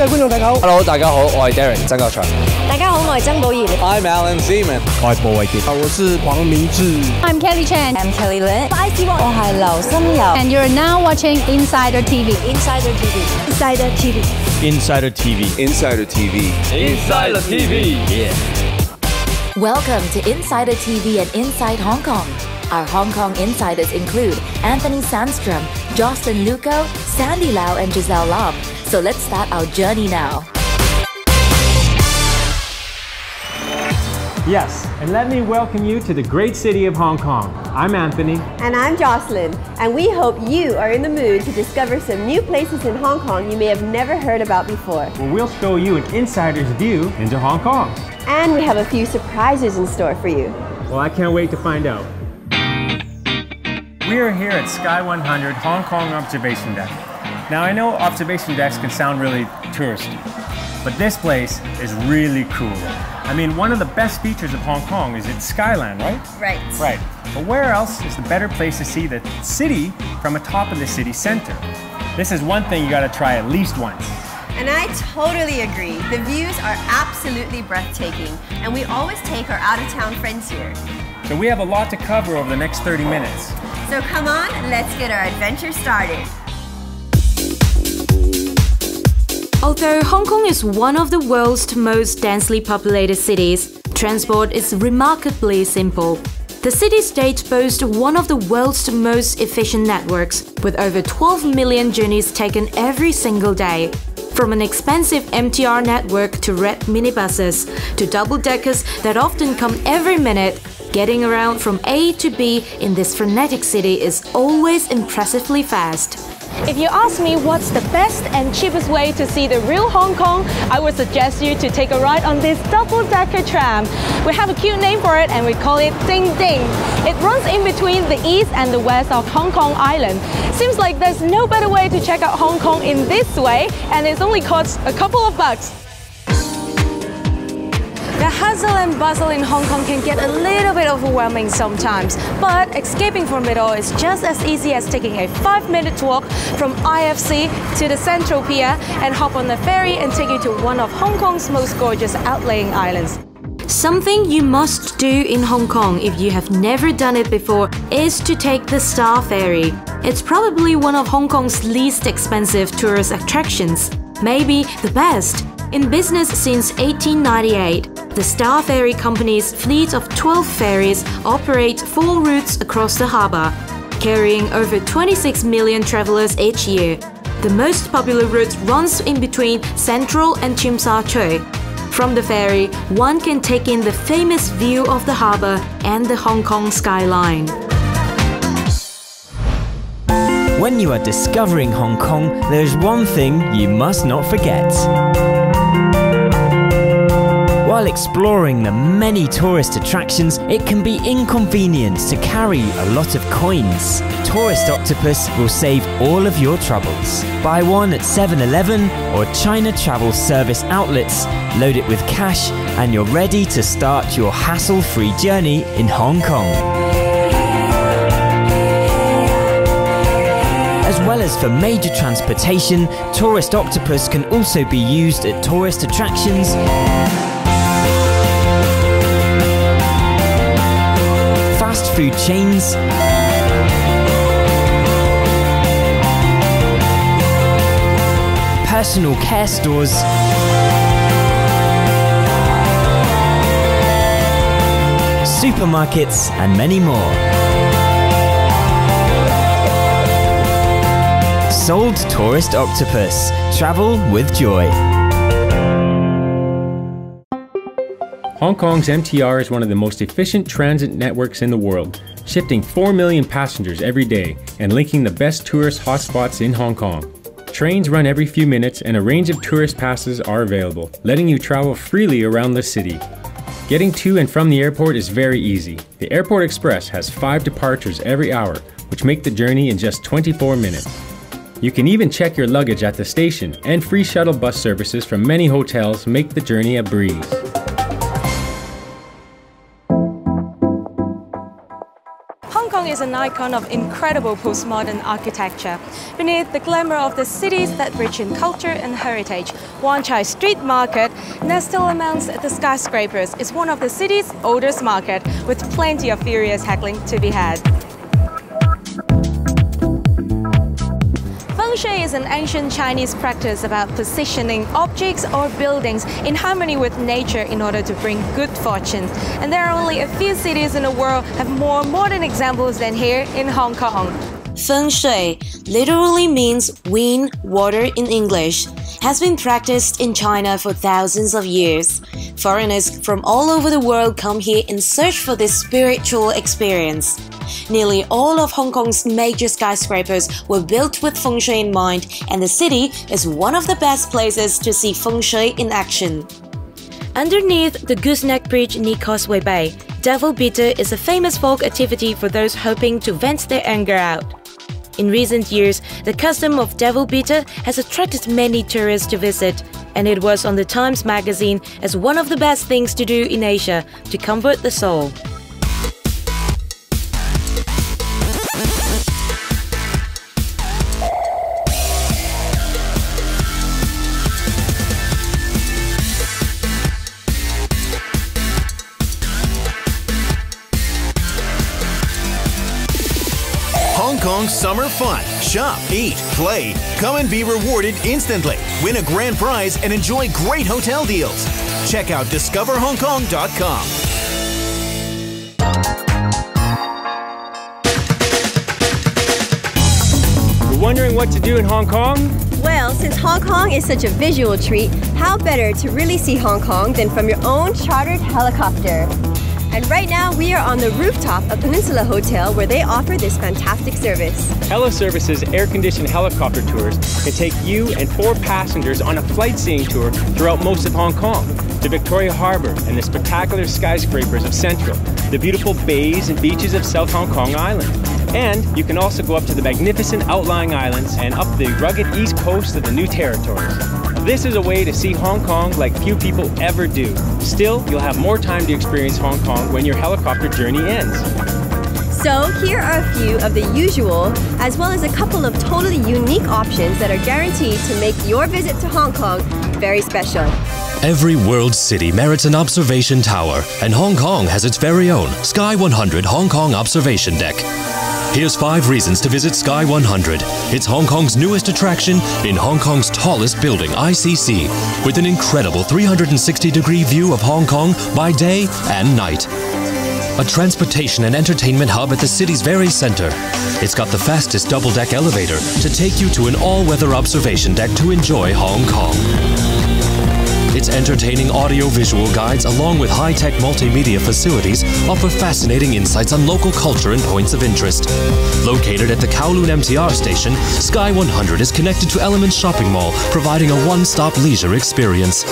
嘅觀眾大家好，Hello 大家好，我係 Darren 曾國祥。大家好，我係曾寶儀。I'm Alan Zeman。我係布偉傑。我是黃明志。I'm Kelly Chan。I'm Kelly Lin。我係劉心悠。And you're now watching Insider TV。Insider TV。Insider TV。Insider TV。Insider TV。Insider TV。Welcome to Insider TV and Inside Hong Kong. Our Hong Kong insiders include Anthony Sandstrom, Jocelyn Luko, Sandy Lau, and Giselle Lam. So let's start our journey now. Yes, and let me welcome you to the great city of Hong Kong. I'm Anthony. And I'm Jocelyn, and we hope you are in the mood to discover some new places in Hong Kong you may have never heard about before. Well, we'll show you an insider's view into Hong Kong. And we have a few surprises in store for you. Well, I can't wait to find out. We are here at Sky 100 Hong Kong Observation Deck. Now, I know observation decks can sound really touristy, but this place is really cool. I mean, one of the best features of Hong Kong is its skyline, right? Right. Right. But where else is the better place to see the city from atop of the city center? This is one thing you gotta try at least once. And I totally agree. The views are absolutely breathtaking, and we always take our out of town friends here. So we have a lot to cover over the next 30 minutes. So come on, let's get our adventure started. Although Hong Kong is one of the world's most densely populated cities, transport is remarkably simple. The city-state boasts one of the world's most efficient networks, with over 12 million journeys taken every single day. From an expensive MTR network to red minibuses, to double-deckers that often come every minute, getting around from A to B in this frenetic city is always impressively fast. If you ask me what's the best and cheapest way to see the real Hong Kong, I would suggest you to take a ride on this double-decker tram. We have a cute name for it and we call it Ding Ding. It runs in between the east and the west of Hong Kong Island. Seems like there's no better way to check out Hong Kong in this way and it's only costs a couple of bucks. Hustle and bustle in Hong Kong can get a little bit overwhelming sometimes, but escaping from it all is just as easy as taking a five minute walk from IFC to the Central Pier and hop on the ferry and take you to one of Hong Kong's most gorgeous outlying islands. Something you must do in Hong Kong if you have never done it before is to take the Star Ferry. It's probably one of Hong Kong's least expensive tourist attractions, maybe the best. In business since 1898, the Star Ferry Company's fleet of 12 ferries operate four routes across the harbour, carrying over 26 million travelers each year. The most popular route runs in between Central and Sha Tsui. From the ferry, one can take in the famous view of the harbour and the Hong Kong skyline. When you are discovering Hong Kong, there is one thing you must not forget. While exploring the many tourist attractions, it can be inconvenient to carry a lot of coins. Tourist Octopus will save all of your troubles. Buy one at 7 Eleven or China Travel Service outlets, load it with cash, and you're ready to start your hassle free journey in Hong Kong. As well as for major transportation, Tourist Octopus can also be used at tourist attractions food chains, personal care stores, supermarkets, and many more. Sold Tourist Octopus. Travel with joy. Hong Kong's MTR is one of the most efficient transit networks in the world, shifting 4 million passengers every day and linking the best tourist hotspots in Hong Kong. Trains run every few minutes and a range of tourist passes are available, letting you travel freely around the city. Getting to and from the airport is very easy. The Airport Express has 5 departures every hour, which make the journey in just 24 minutes. You can even check your luggage at the station, and free shuttle bus services from many hotels make the journey a breeze. Kong is an icon of incredible postmodern architecture. Beneath the glamour of the cities that rich in culture and heritage, Wan Chai Street Market, nestled amongst the skyscrapers, is one of the city's oldest market, with plenty of furious haggling to be had. Feng Shui is an ancient Chinese practice about positioning objects or buildings in harmony with nature in order to bring good fortune. And there are only a few cities in the world have more modern examples than here in Hong Kong. Feng Shui literally means wind, water in English, has been practiced in China for thousands of years. Foreigners from all over the world come here in search for this spiritual experience. Nearly all of Hong Kong's major skyscrapers were built with feng shui in mind, and the city is one of the best places to see feng shui in action. Underneath the Gooseneck Bridge near Causeway Bay, Devil Beater is a famous folk activity for those hoping to vent their anger out. In recent years, the custom of Devil Beater has attracted many tourists to visit, and it was on the Times magazine as one of the best things to do in Asia to comfort the soul. Hong Kong summer fun. Shop, eat, play. Come and be rewarded instantly. Win a grand prize and enjoy great hotel deals. Check out discoverhongkong.com. You're wondering what to do in Hong Kong? Well, since Hong Kong is such a visual treat, how better to really see Hong Kong than from your own chartered helicopter? And right now, we are on the rooftop of Peninsula Hotel where they offer this fantastic service. Heli Services air conditioned helicopter tours can take you and four passengers on a flight seeing tour throughout most of Hong Kong to Victoria Harbour and the spectacular skyscrapers of Central, the beautiful bays and beaches of South Hong Kong Island. And you can also go up to the magnificent outlying islands and up the rugged east coast of the New Territories. This is a way to see Hong Kong like few people ever do. Still, you'll have more time to experience Hong Kong when your helicopter journey ends. So, here are a few of the usual, as well as a couple of totally unique options that are guaranteed to make your visit to Hong Kong very special. Every world city merits an observation tower, and Hong Kong has its very own Sky 100 Hong Kong Observation Deck. Here's five reasons to visit Sky 100. It's Hong Kong's newest attraction in Hong Kong's tallest building, ICC, with an incredible 360 degree view of Hong Kong by day and night. A transportation and entertainment hub at the city's very center. It's got the fastest double deck elevator to take you to an all weather observation deck to enjoy Hong Kong. Its entertaining audio-visual guides along with high-tech multimedia facilities offer fascinating insights on local culture and points of interest. Located at the Kowloon MTR station, Sky 100 is connected to Elements Shopping Mall, providing a one-stop leisure experience.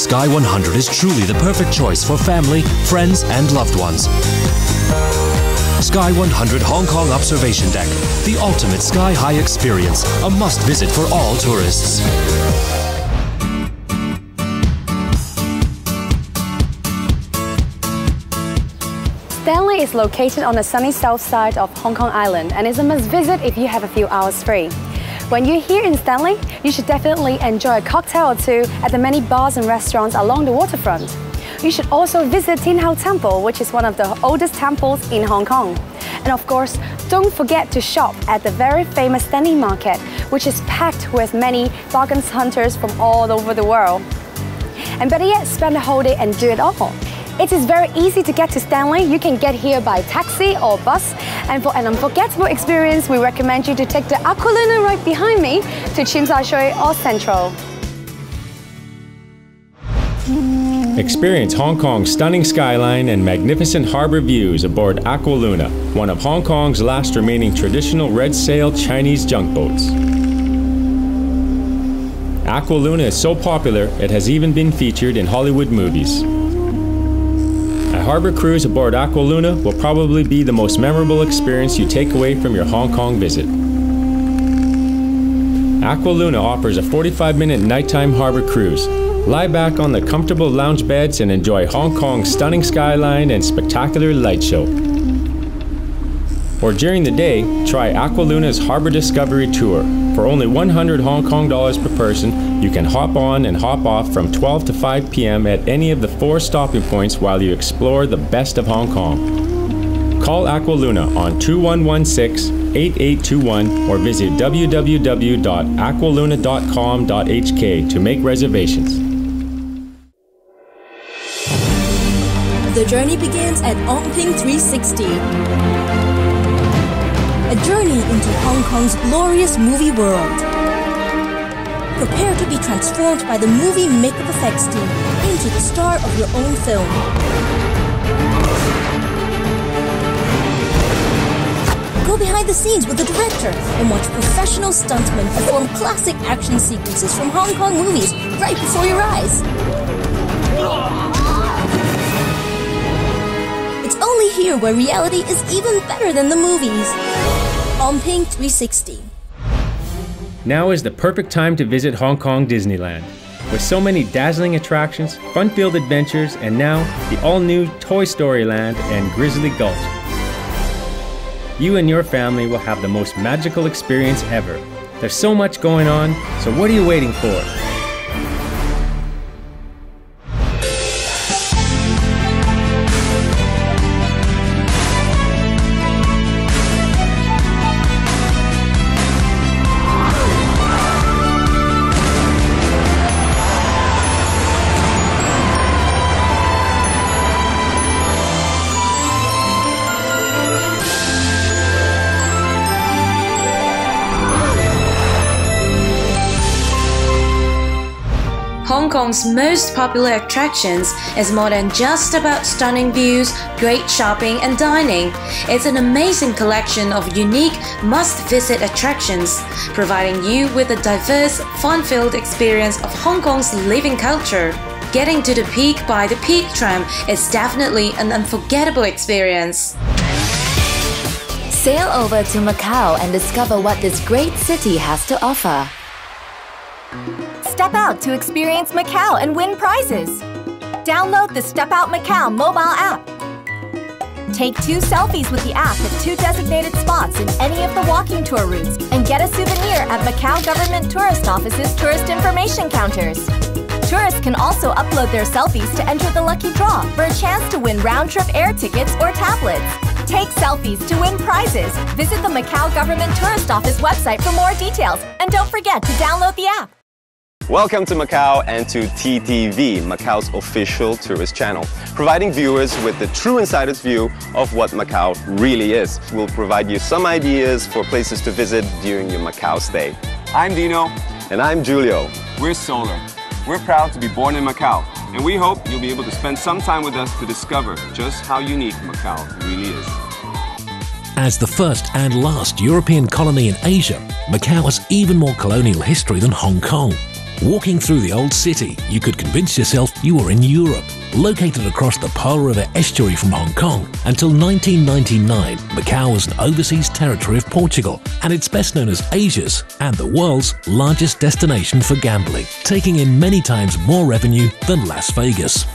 Sky 100 is truly the perfect choice for family, friends, and loved ones. Sky 100 Hong Kong Observation Deck, the ultimate sky high experience, a must visit for all tourists. Stanley is located on the sunny south side of Hong Kong Island and is a must visit if you have a few hours free. When you're here in Stanley, you should definitely enjoy a cocktail or two at the many bars and restaurants along the waterfront. You should also visit Tin Hau Temple, which is one of the oldest temples in Hong Kong. And of course, don't forget to shop at the very famous Stanley Market, which is packed with many bargain hunters from all over the world. And better yet, spend the whole day and do it all. It is very easy to get to Stanley. You can get here by taxi or bus. And for an unforgettable experience, we recommend you to take the Aqualuna right behind me to Tsui or Central. Experience Hong Kong's stunning skyline and magnificent harbor views aboard Aqualuna, one of Hong Kong's last remaining traditional red sail Chinese junk boats. Aqualuna is so popular, it has even been featured in Hollywood movies. Harbor cruise aboard Aqualuna will probably be the most memorable experience you take away from your Hong Kong visit. Aqualuna offers a 45 minute nighttime harbor cruise. Lie back on the comfortable lounge beds and enjoy Hong Kong's stunning skyline and spectacular light show. Or during the day, try Aqualuna's Harbor Discovery Tour. For only 100 Hong Kong dollars per person, you can hop on and hop off from 12 to 5 p.m. at any of the four stopping points while you explore the best of Hong Kong. Call Aqualuna on 2116 8821 or visit www.aqualuna.com.hk to make reservations. The journey begins at Ngong Ping 360. A journey into Hong Kong's glorious movie world. Prepare to be transformed by the movie makeup effects team into the star of your own film. Go behind the scenes with the director and watch professional stuntmen perform classic action sequences from Hong Kong movies right before your eyes. It's only here where reality is even better than the movies. Ngong Ping 360. Now is the perfect time to visit Hong Kong Disneyland. With so many dazzling attractions, fun filled adventures, and now the all new Toy Story Land and Grizzly Gulch. You and your family will have the most magical experience ever. There's so much going on, so what are you waiting for? Hong Kong's most popular attractions is more than just about stunning views, great shopping, and dining. It's an amazing collection of unique, must visit attractions, providing you with a diverse, fun filled experience of Hong Kong's living culture. Getting to the peak by the Peak Tram is definitely an unforgettable experience. Sail over to Macau and discover what this great city has to offer. Step out to experience Macau and win prizes. Download the Step Out Macau mobile app. Take two selfies with the app at two designated spots in any of the walking tour routes and get a souvenir at Macau Government Tourist Office's tourist information counters. Tourists can also upload their selfies to enter the lucky draw for a chance to win round trip air tickets or tablets. Take selfies to win prizes. Visit the Macau Government Tourist Office website for more details and don't forget to download the app. Welcome to Macau and to TTV, Macau's official tourist channel, providing viewers with the true insider's view of what Macau really is. We'll provide you some ideas for places to visit during your Macau stay. I'm Dino. And I'm Julio. We're Solar. We're proud to be born in Macau, and we hope you'll be able to spend some time with us to discover just how unique Macau really is. As the first and last European colony in Asia, Macau has even more colonial history than Hong Kong. Walking through the old city, you could convince yourself you were in Europe. Located across the Pearl River estuary from Hong Kong, until 1999, Macau was an overseas territory of Portugal, and it's best known as Asia's and the world's largest destination for gambling, taking in many times more revenue than Las Vegas.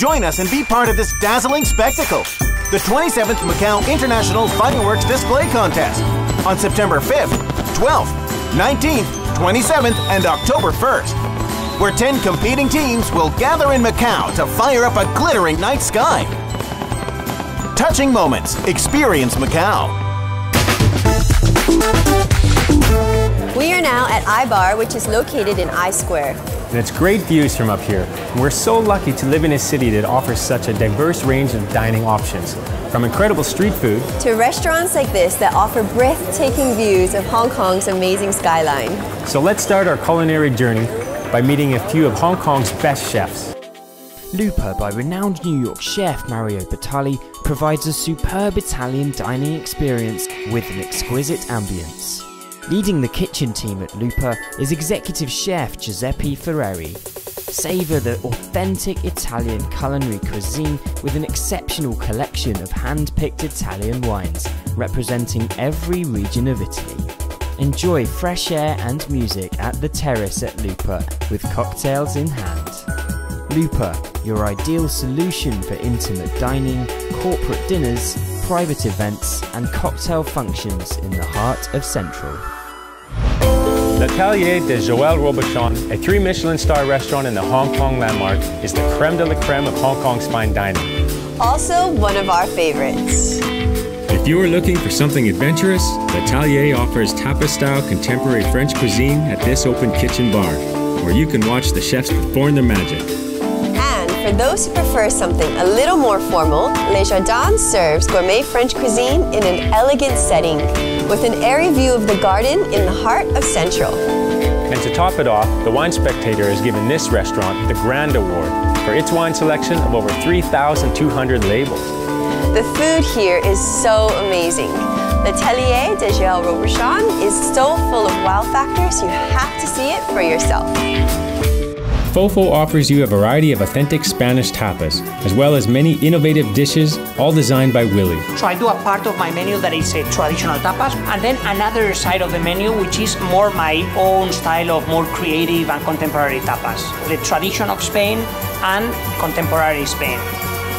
Join us and be part of this dazzling spectacle. The 27th Macau International Fireworks Display Contest on September 5th, 12th, 19th, 27th, and October 1st, where 10 competing teams will gather in Macau to fire up a glittering night sky. Touching moments. Experience Macau. We are now at iBar, which is located in I Square. And it's great views from up here. And we're so lucky to live in a city that offers such a diverse range of dining options. From incredible street food to restaurants like this that offer breathtaking views of Hong Kong's amazing skyline. So let's start our culinary journey by meeting a few of Hong Kong's best chefs. Lupa by renowned New York chef Mario Batali provides a superb Italian dining experience with an exquisite ambience. Leading the kitchen team at Lupa is executive chef Giuseppe Ferreri. Savour the authentic Italian culinary cuisine with an exceptional collection of hand picked Italian wines representing every region of Italy. Enjoy fresh air and music at the terrace at Lupa with cocktails in hand. Lupa, your ideal solution for intimate dining, corporate dinners, private events, and cocktail functions in the heart of Central. L'Atelier de Joël Robuchon, a three Michelin star restaurant in the Hong Kong landmark, is the creme de la creme of Hong Kong's fine dining. Also, one of our favorites. If you are looking for something adventurous, L'Atelier offers tapas-style contemporary French cuisine at this open kitchen bar, where you can watch the chefs perform their magic. For those who prefer something a little more formal, Les Jardins serves gourmet French cuisine in an elegant setting, with an airy view of the garden in the heart of Central. And to top it off, the Wine Spectator has given this restaurant the Grand Award for its wine selection of over 3,200 labels. The food here is so amazing. L'Atelier de Joël Robuchon is so full of wow factors, you have to see it for yourself. Fofo offers you a variety of authentic Spanish tapas, as well as many innovative dishes, all designed by Willie. So I do a part of my menu that is a traditional tapas, and then another side of the menu which is more my own style of more creative and contemporary tapas. The tradition of Spain and contemporary Spain.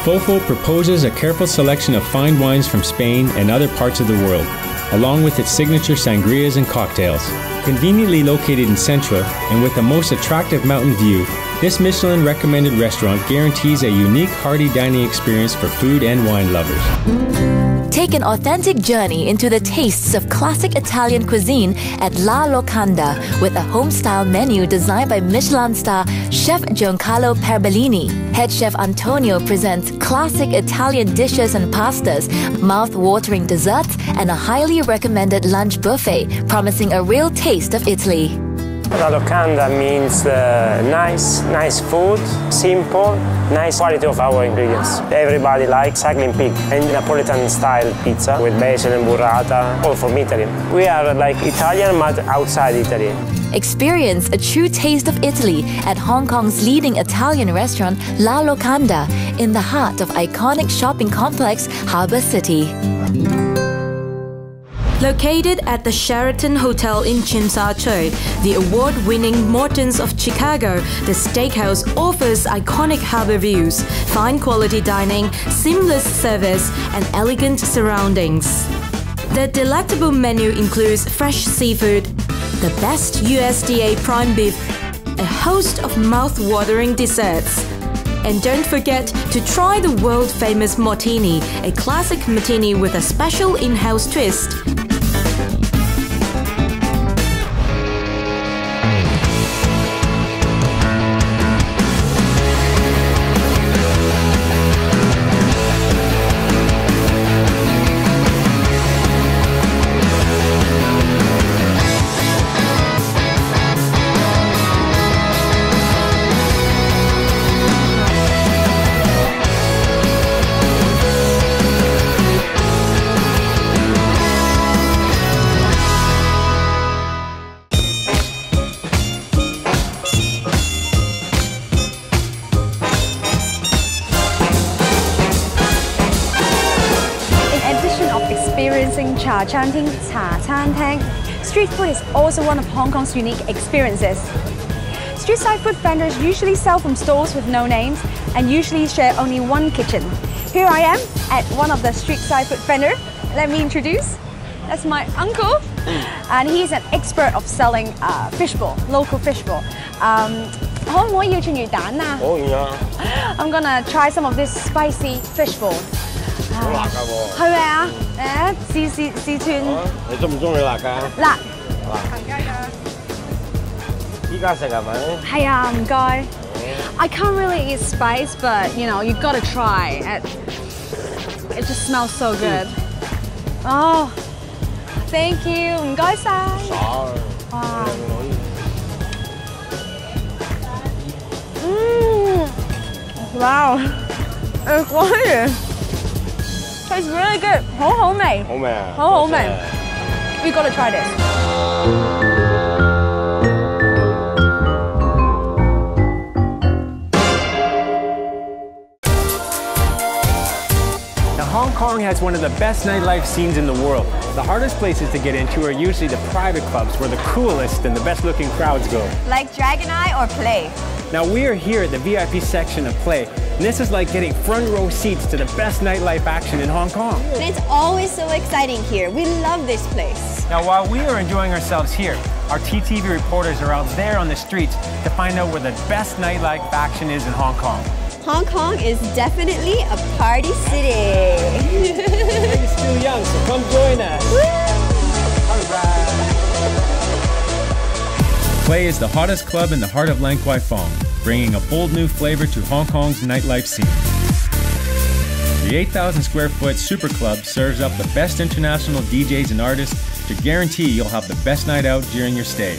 Fofo proposes a careful selection of fine wines from Spain and other parts of the world, along with its signature sangrias and cocktails. Conveniently located in Central and with the most attractive mountain view, this Michelin recommended restaurant guarantees a unique hearty dining experience for food and wine lovers. Take an authentic journey into the tastes of classic Italian cuisine at La Locanda with a home-style menu designed by Michelin star chef Giancarlo Perbellini. Head chef Antonio presents classic Italian dishes and pastas, mouth-watering desserts, and a highly recommended lunch buffet, promising a real taste of Italy. La locanda means uh, nice, nice food, simple, nice quality of our ingredients. Everybody likes cycling pig and Napolitan style pizza with basil and burrata, all from Italy. We are like Italian but outside Italy. Experience a true taste of Italy at Hong Kong's leading Italian restaurant La Locanda in the heart of iconic shopping complex Harbour City. Located at the Sheraton Hotel in Sha the award-winning Morton's of Chicago, the steakhouse offers iconic harbor views, fine quality dining, seamless service, and elegant surroundings. The delectable menu includes fresh seafood, the best USDA prime beef, a host of mouth-watering desserts, and don't forget to try the world famous martini, a classic martini with a special in house twist. also one of Hong Kong's unique experiences. Street side food vendors usually sell from stalls with no names and usually share only one kitchen. Here I am at one of the street side food vendor. Let me introduce. That's my uncle, and he's an expert of selling uh, fishbowl, local fishbowl. Um, 可唔可以要串鱼蛋啊？可以啊。 I'm gonna try some of this spicy fishbowl. 好辣㗎喎。系咪啊？诶，试试试串你中唔中意辣㗎？辣。 依家食系咪？系啊，唔该。I can't really eat spice, but you know, you gotta try. It, it just smells so good. Oh, thank you. 唔该晒。哇。Mm. Wow. It's wonderful. Tastes really good. 好好味。好味啊！好好味。We gotta try this. Now, Hong Kong has one of the best nightlife scenes in the world. The hardest places to get into are usually the private clubs where the coolest and the best looking crowds go. Like Dragon Eye or Play. Now we are here at the VIP section of Play, and this is like getting front row seats to the best nightlife action in Hong Kong. And it's always so exciting here. We love this place. Now while we are enjoying ourselves here, our TTV reporters are out there on the streets to find out where the best nightlife action is in Hong Kong. Hong Kong is definitely a party city. You're still young, so come join us. Play is the hottest club in the heart of Lan Kwai Fong, bringing a bold new flavor to Hong Kong's nightlife scene. The 8,000 square foot Super Club serves up the best international DJs and artists to guarantee you'll have the best night out during your stay.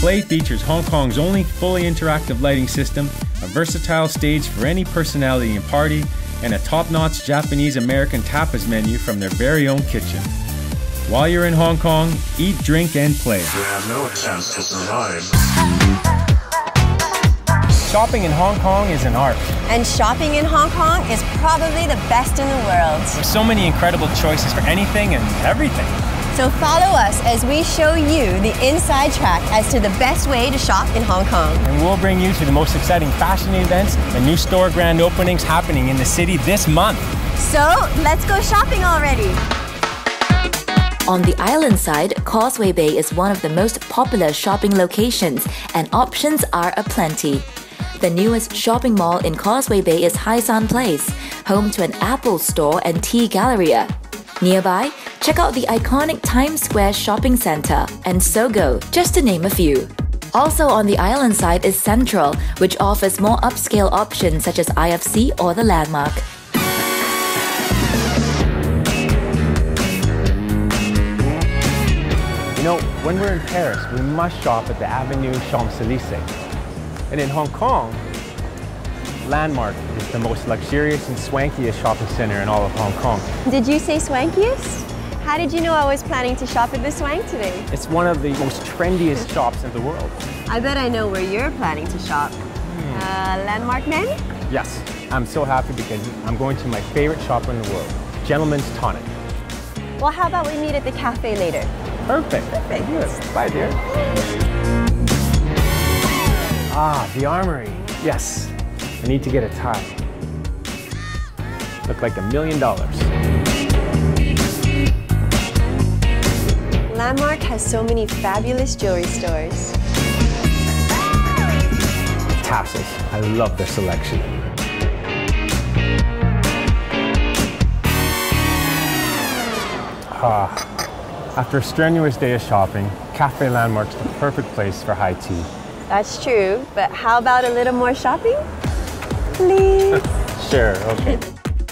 Play features Hong Kong's only fully interactive lighting system, a versatile stage for any personality and party, and a top notch Japanese American tapas menu from their very own kitchen. While you're in Hong Kong, eat, drink, and play. You have no chance to survive. Shopping in Hong Kong is an art. And shopping in Hong Kong is probably the best in the world. There's so many incredible choices for anything and everything. So follow us as we show you the inside track as to the best way to shop in Hong Kong. And we'll bring you to the most exciting fashion events and new store grand openings happening in the city this month. So let's go shopping already. On the island side, Causeway Bay is one of the most popular shopping locations, and options are aplenty. The newest shopping mall in Causeway Bay is Hysan Place, home to an Apple store and T Galleria. Nearby, check out the iconic Times Square shopping center and Sogo, just to name a few. Also on the island side is Central, which offers more upscale options such as IFC or the Landmark. You know, when we're in Paris, we must shop at the Avenue Champs-Élysées. And in Hong Kong, Landmark is the most luxurious and swankiest shopping center in all of Hong Kong. Did you say swankiest? How did you know I was planning to shop at the Swank today? It's one of the most trendiest shops in the world. I bet I know where you're planning to shop. Hmm. Uh, Landmark Man? Yes, I'm so happy because I'm going to my favorite shop in the world, Gentleman's Tonic. Well, how about we meet at the cafe later? Perfect. Perfect. Good. Bye, dear. Ah, the Armoury. Yes. I need to get a tie. Look like a million dollars. Landmark has so many fabulous jewelry stores. Tassels. I love their selection. Ah, after a strenuous day of shopping, Cafe Landmark's the perfect place for high tea. That's true, but how about a little more shopping? Please. Sure, okay.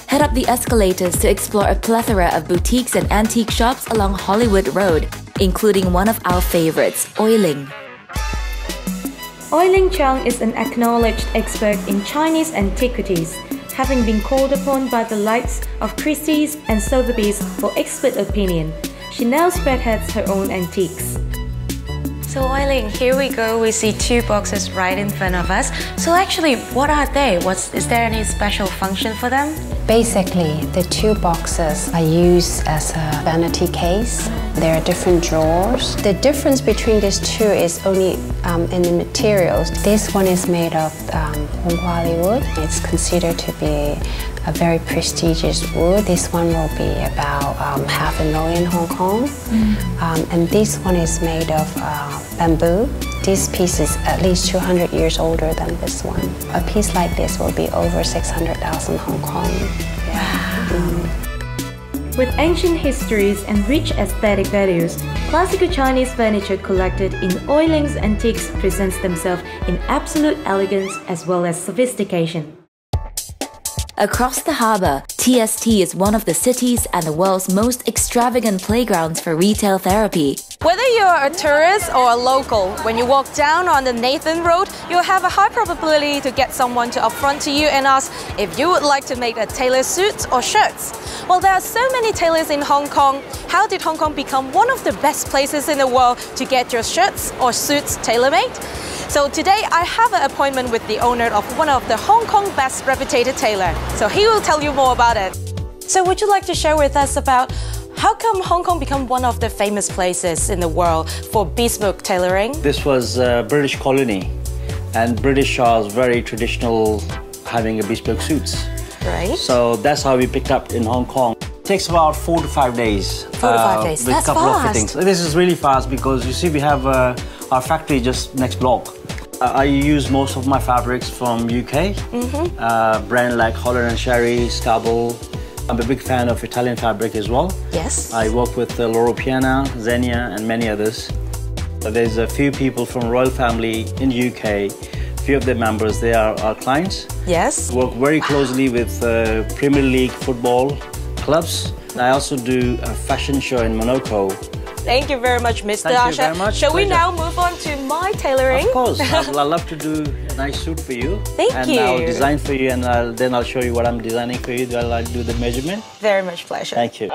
Head up the escalators to explore a plethora of boutiques and antique shops along Hollywood Road, including one of our favorites, Oi Ling. Oiling Chang is an acknowledged expert in Chinese antiquities, having been called upon by the likes of Christie's and Sotheby's for expert opinion. She now spearheads her own antiques. So Eileen, here we go. We see two boxes right in front of us. So actually, what are they? What's is there any special function for them? Basically, the two boxes are used as a vanity case. There are different drawers. The difference between these two is only um, in the materials. This one is made of um, wood. It's considered to be a very prestigious wood. This one will be about um, half a million Hong Kong. Um, and this one is made of uh, bamboo. This piece is at least 200 years older than this one. A piece like this will be over 600,000 Hong Kong. Yeah. Mm. With ancient histories and rich aesthetic values, classical Chinese furniture collected in Oi Ling's Antiques presents themselves in absolute elegance as well as sophistication. Across the harbour, TST is one of the city's and the world's most extravagant playgrounds for retail therapy. Whether you're a tourist or a local, when you walk down on the Nathan Road, you'll have a high probability to get someone to upfront to you and ask if you would like to make a tailor suit or shirts. Well, there are so many tailors in Hong Kong. How did Hong Kong become one of the best places in the world to get your shirts or suits tailor-made? So today I have an appointment with the owner of one of the Hong Kong best reputed tailor. So he will tell you more about it. So would you like to share with us about how come Hong Kong become one of the famous places in the world for bespoke tailoring? This was a British colony and British are very traditional having a bespoke suits. Right. So that's how we picked up in Hong Kong. It takes about four to five days. Four to five days. With That's a couple fast. of fittings. This is really fast because you see we have uh, our factory just next block. I use most of my fabrics from UK. Mm-hmm. Uh, brand like Holland and Sherry, Scabal. I'm a big fan of Italian fabric as well. Yes. I work with uh, Loro Piana, Zegna, and many others. There's a few people from royal family in UK. A Few of their members, they are our clients. Yes. Work very closely with uh, Premier League football clubs. I also do a fashion show in Monaco. Thank you very much, Mr. Thank you Asha. very much. Shall we now move on to my tailoring? Of course, I would love to do a nice suit for you. Thank and you. I'll design for you, and I'll, then I'll show you what I'm designing for you. I'll, I'll do the measurement. Very much pleasure. Thank you.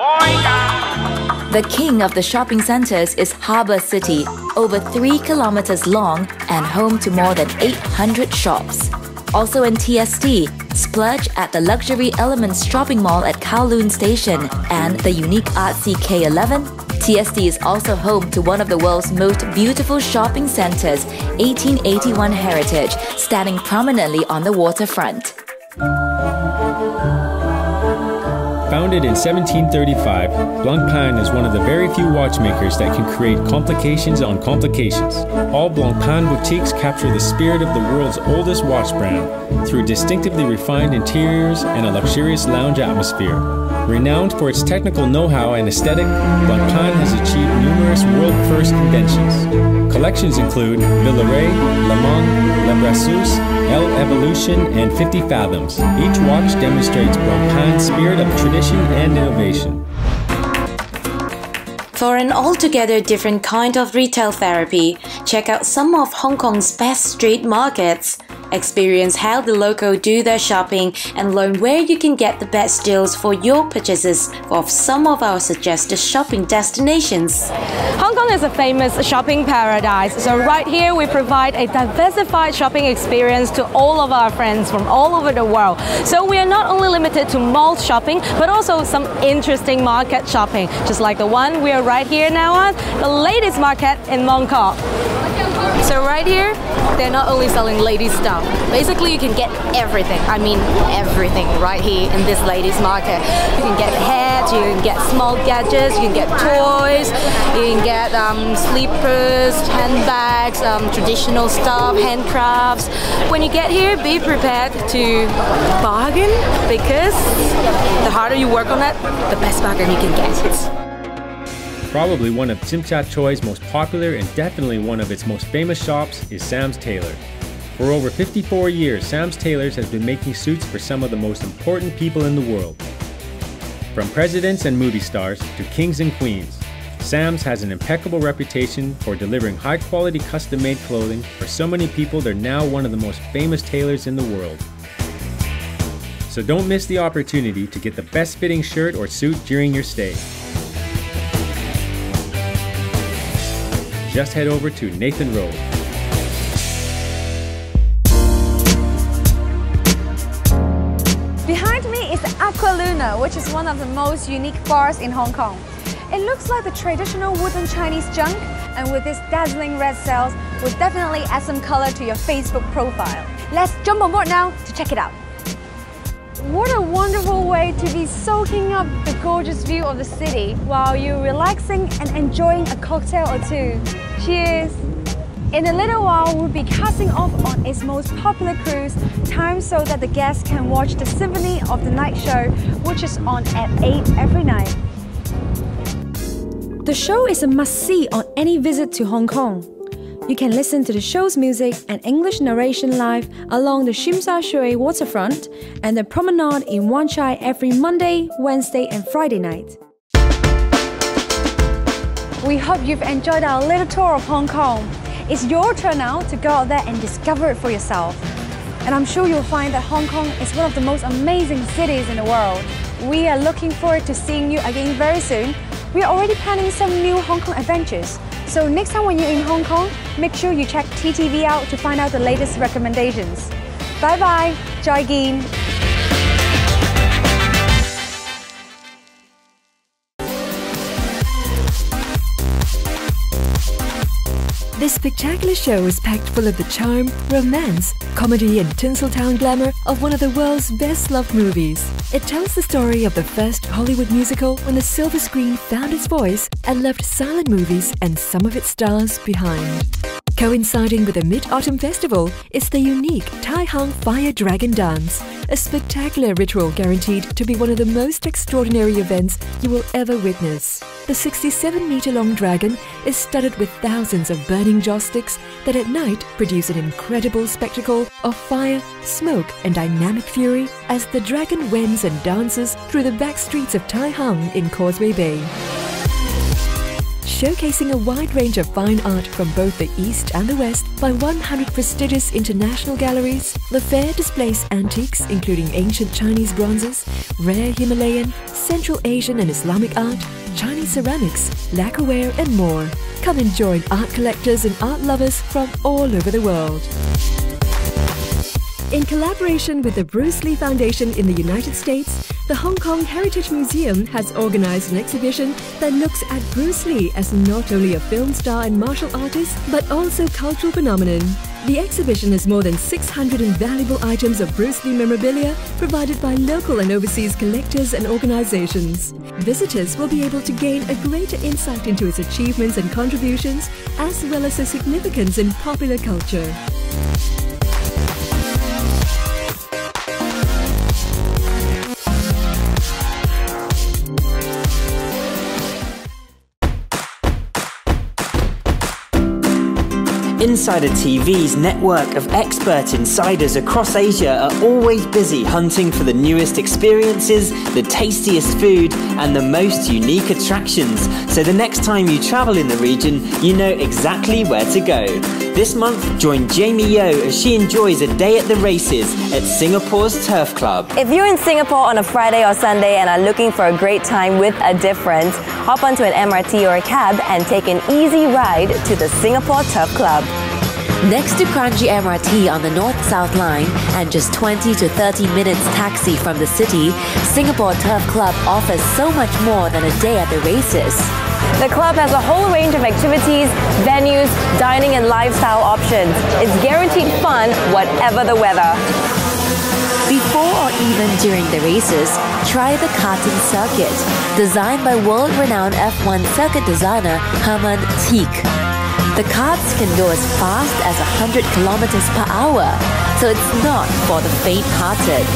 The king of the shopping centers is Harbour City, over 3 kilometers long and home to more than 800 shops. Also in TST, splurge at the luxury Elements shopping mall at Kowloon Station and the unique artsy K11. TST is also home to one of the world's most beautiful shopping centers, 1881 Heritage, standing prominently on the waterfront. Founded in 1735, Blancpain is one of the very few watchmakers that can create complications on complications. All Blancpain boutiques capture the spirit of the world's oldest watch brand through distinctively refined interiors and a luxurious lounge atmosphere. Renowned for its technical know-how and aesthetic, Blancpain has achieved numerous world-first inventions. Collections include Villeret, Le Mans, Le Brassus, L Evolution, and 50 Fathoms. Each watch demonstrates Blancpain's spirit of tradition and innovation. For an altogether different kind of retail therapy, check out some of Hong Kong's best street markets. Experience how the local do their shopping and learn where you can get the best deals for your purchases of some of our suggested shopping destinations. Hong Kong is a famous shopping paradise, so right here we provide a diversified shopping experience to all of our friends from all over the world. So we are not only limited to mall shopping, but also some interesting market shopping, just like the one we are right here now on, the ladies market in Mongkok. So right here, they're not only selling ladies stuff. Basically, you can get everything. I mean, everything right here in this ladies market. You can get hats, you can get small gadgets, you can get toys, you can get um, sleepers, handbags, um, traditional stuff, handcrafts. When you get here, be prepared to bargain because the harder you work on it, the best bargain you can get. Probably one of Tsim Sha Tsui's most popular and definitely one of its most famous shops is Sam's Tailor. For over 54 years, Sam's Tailors has been making suits for some of the most important people in the world. From presidents and movie stars to kings and queens, Sam's has an impeccable reputation for delivering high quality custom made clothing for so many people they're now one of the most famous tailors in the world. So don't miss the opportunity to get the best fitting shirt or suit during your stay. Just head over to Nathan Road. Behind me is the Aqua Luna, which is one of the most unique bars in Hong Kong. It looks like the traditional wooden Chinese junk, and with its dazzling red sails, will definitely add some color to your Facebook profile. Let's jump on board now to check it out. What a wonderful way to be soaking up the gorgeous view of the city while you're relaxing and enjoying a cocktail or two. Cheers! In a little while, we'll be casting off on its most popular cruise, timed so that the guests can watch the Symphony of the Night show, which is on at 8 every night. The show is a must-see on any visit to Hong Kong. You can listen to the show's music and English narration live along the Tsim Sha Tsui waterfront and the promenade in Wan Chai every Monday, Wednesday, and Friday night. We hope you've enjoyed our little tour of Hong Kong. It's your turn now to go out there and discover it for yourself. And I'm sure you'll find that Hong Kong is one of the most amazing cities in the world. We are looking forward to seeing you again very soon. We are already planning some new Hong Kong adventures. So next time when you're in Hong Kong, make sure you check TTV out to find out the latest recommendations. Bye bye, Joy Gin. This spectacular show is packed full of the charm, romance, comedy, and Tinseltown glamour of one of the world's best loved movies. It tells the story of the first Hollywood musical when the silver screen found its voice and left silent movies and some of its stars behind. Coinciding with the Mid-Autumn Festival is the unique Tai Hang Fire Dragon Dance, a spectacular ritual guaranteed to be one of the most extraordinary events you will ever witness. The 67-meter-long dragon is studded with thousands of burning joss sticks that at night produce an incredible spectacle of fire, smoke and dynamic fury as the dragon wends and dances through the back streets of Tai Hang in Causeway Bay showcasing a wide range of fine art from both the East and the West by 100 prestigious international galleries. The fair displays antiques including ancient Chinese bronzes, rare Himalayan, Central Asian and Islamic art, Chinese ceramics, lacquerware and more. Come and join art collectors and art lovers from all over the world. In collaboration with the Bruce Lee Foundation in the United States, the Hong Kong Heritage Museum has organized an exhibition that looks at Bruce Lee as not only a film star and martial artist, but also cultural phenomenon. The exhibition has more than 600 invaluable items of Bruce Lee memorabilia provided by local and overseas collectors and organizations. Visitors will be able to gain a greater insight into his achievements and contributions, as well as his significance in popular culture. Insider TV's network of expert insiders across Asia are always busy hunting for the newest experiences, the tastiest food, and the most unique attractions. So the next time you travel in the region, you know exactly where to go. This month, join Jamie Yeo as she enjoys a day at the races at Singapore's Turf Club. If you're in Singapore on a Friday or Sunday and are looking for a great time with a difference, hop onto an MRT or a cab and take an easy ride to the Singapore Turf Club. Next to Kranji MRT on the North-South Line and just 20 to 30 minutes taxi from the city, Singapore Turf Club offers so much more than a day at the races. The club has a whole range of activities, venues, dining and lifestyle options. It's guaranteed fun whatever the weather. Before or even during the races, try the karting circuit, designed by world-renowned F1 circuit designer Hermann Tilke. The karts can go as fast as 100 kilometers per hour, so it's not for the faint-hearted.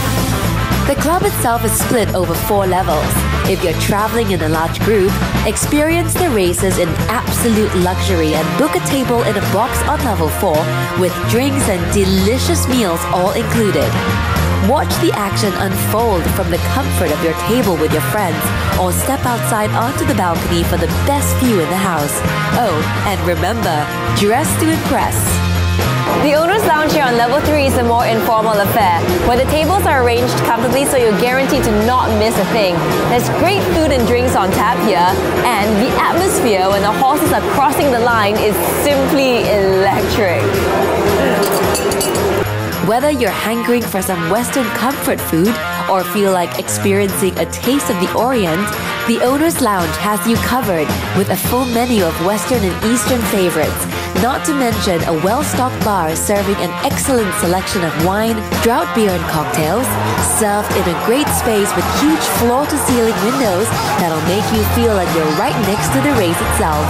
The club itself is split over four levels. If you're traveling in a large group, experience the races in absolute luxury and book a table in a box on level 4 with drinks and delicious meals all included. Watch the action unfold from the comfort of your table with your friends or step outside onto the balcony for the best view in the house. Oh, and remember, dress to impress. The owner's lounge here on level 3 is a more informal affair, where the tables are arranged comfortably so you're guaranteed to not miss a thing. There's great food and drinks on tap here, and the atmosphere when the horses are crossing the line is simply electric. Whether you're hankering for some Western comfort food or feel like experiencing a taste of the Orient, the Owner's Lounge has you covered with a full menu of Western and Eastern favorites, not to mention a well-stocked bar serving an excellent selection of wine, drought beer and cocktails, served in a great space with huge floor-to-ceiling windows that'll make you feel like you're right next to the race itself.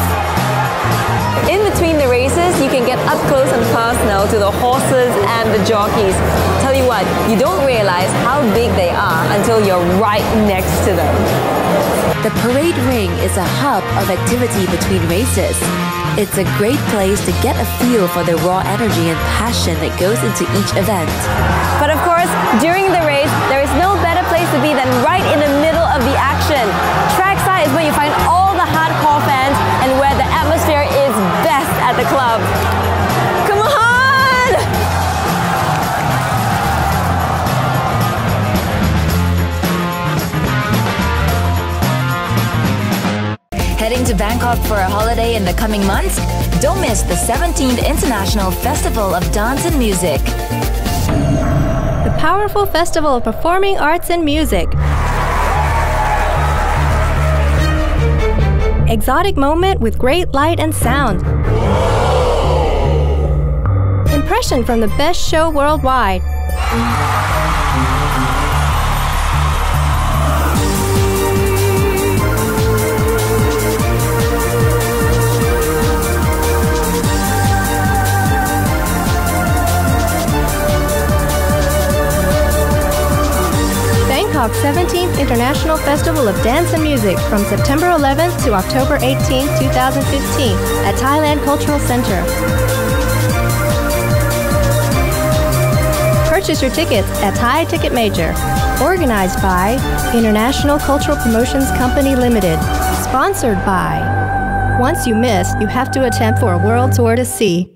In between the races, you can get up close and personal to the horses and the jockeys. Tell you what, you don't realize how big they are until you're right next to them. The parade ring is a hub of activity between races. It's a great place to get a feel for the raw energy and passion that goes into each event. But of course, during the race, there is no better place to be than right in the middle of the action. Trackside is where you find all the hardcore fans and where at the club. Come on! Heading to Bangkok for a holiday in the coming months? Don't miss the 17th International Festival of Dance and Music. The powerful festival of performing arts and music. Exotic moment with great light and sound. From the best show worldwide. Bangkok's 17th International Festival of Dance and Music from September 11th to October 18th, 2015 at Thailand Cultural Center. Purchase your tickets at Thai Ticket Major. Organized by International Cultural Promotions Company Limited. Sponsored by. Once you miss, you have to attempt for a world tour to see.